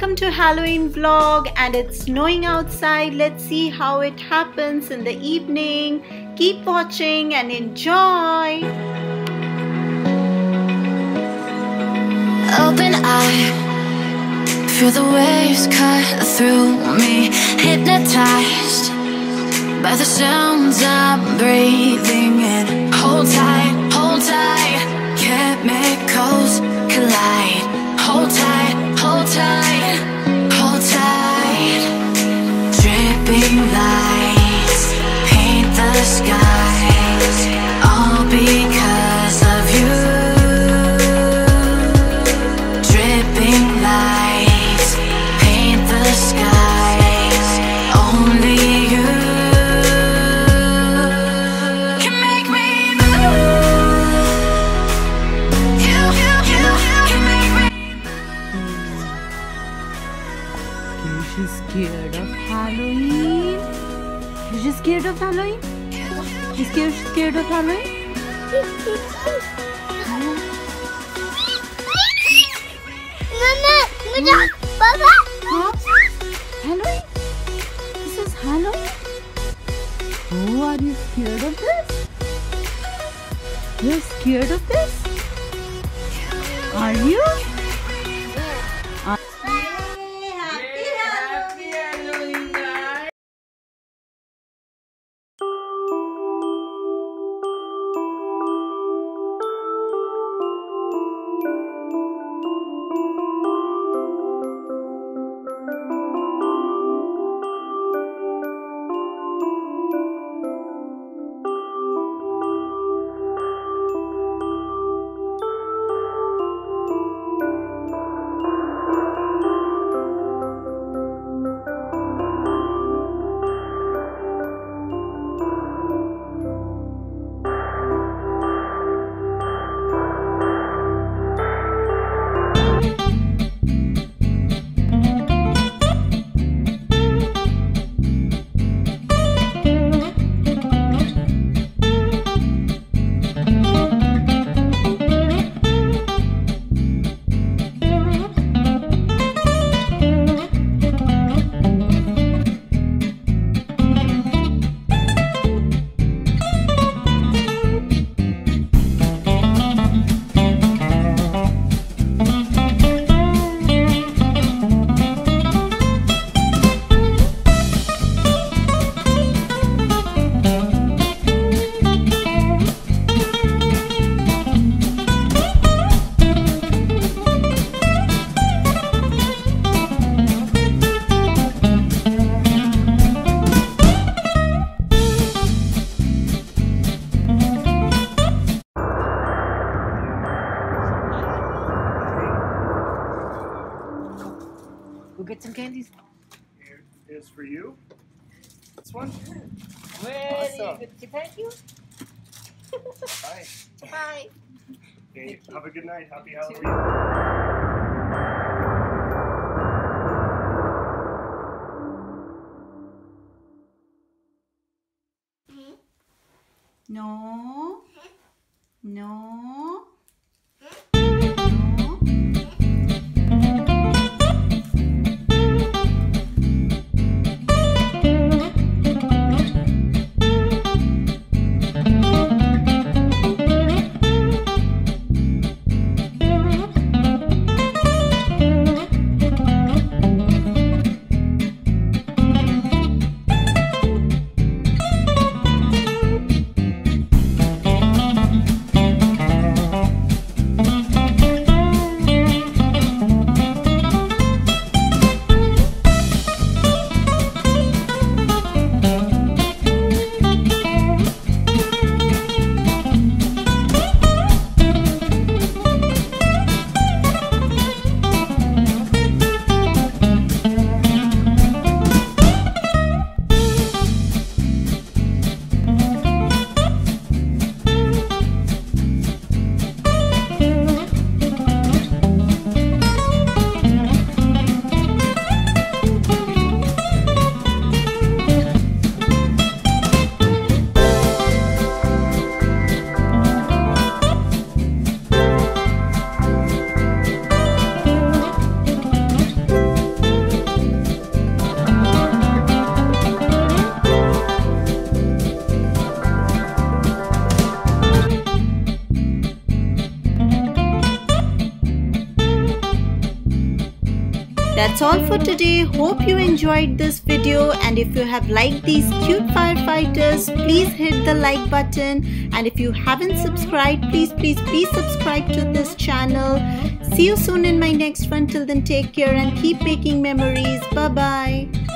welcome to Halloween vlog and it's snowing outside. Let's see how it happens in the evening. Keep watching and enjoy. Open eye, feel the waves cut through me, hypnotized by the sounds I'm breathing in. Hold tight, hold tight, Just scared of Halloween? You're just scared of Halloween? You scared, scared of Halloween? Mama, Mama, Papa. Huh? Halloween? This is Halloween? Oh, are you scared of this? You're scared of this? Are you? Get some candies. Here is for you. This one. Very Awesome. good. Thank you. Bye. Bye. Okay, have a good night. Happy Halloween. No. No. That's all for today. Hope you enjoyed this video and if you have liked these cute firefighters, please hit the like button and if you haven't subscribed, please please please subscribe to this channel. See you soon in my next one. Till then take care and keep making memories. Bye bye.